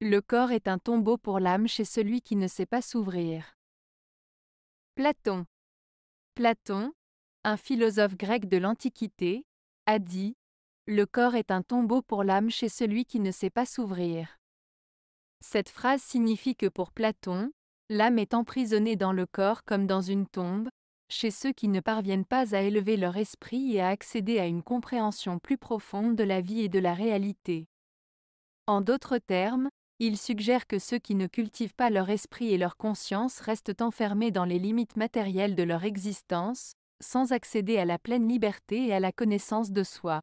Le corps est un tombeau pour l'âme chez celui qui ne sait pas s'ouvrir. Platon. Platon, un philosophe grec de l'Antiquité, a dit Le corps est un tombeau pour l'âme chez celui qui ne sait pas s'ouvrir. Cette phrase signifie que pour Platon, l'âme est emprisonnée dans le corps comme dans une tombe, chez ceux qui ne parviennent pas à élever leur esprit et à accéder à une compréhension plus profonde de la vie et de la réalité. En d'autres termes, il suggère que ceux qui ne cultivent pas leur esprit et leur conscience restent enfermés dans les limites matérielles de leur existence, sans accéder à la pleine liberté et à la connaissance de soi.